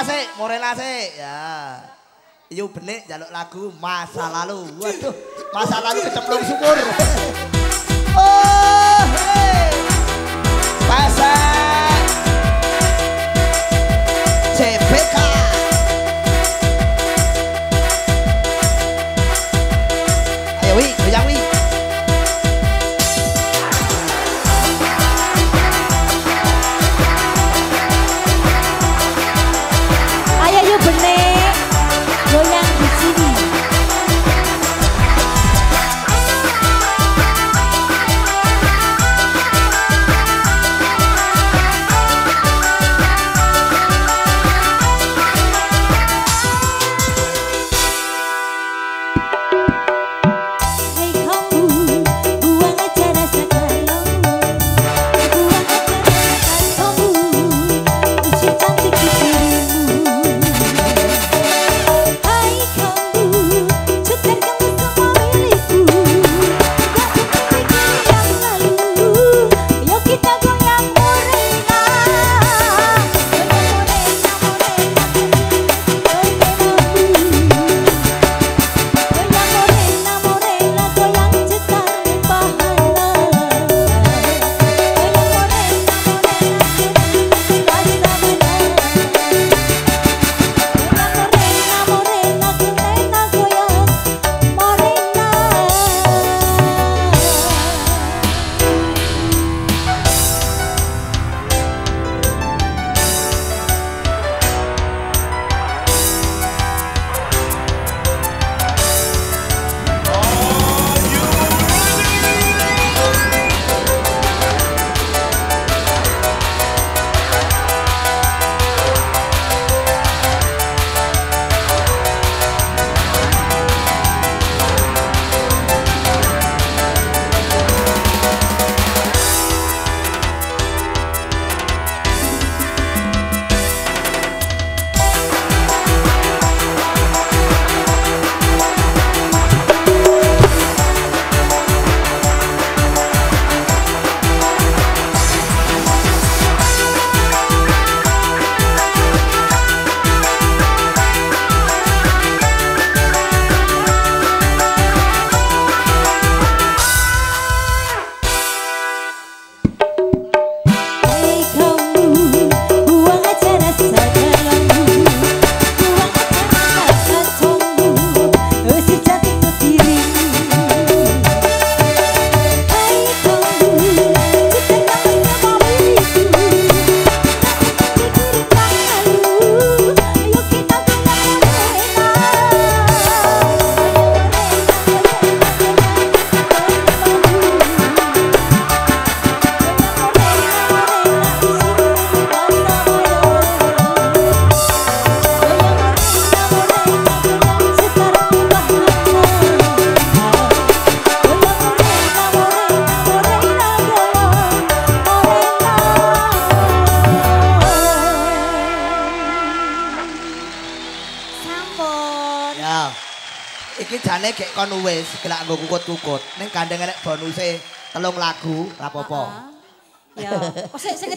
Morela sik, Ya. Iyo belik jaluk lagu masa lalu. Waduh, masa lalu kecemplung syukur. oh, hey. masa CPK. Ayo wi, goyang wi. iki jane gek kon wis gelak nggo kukut-kukut. Ning gandeng elek bonuse telung lagu, rapopo. Ya, kok sik sing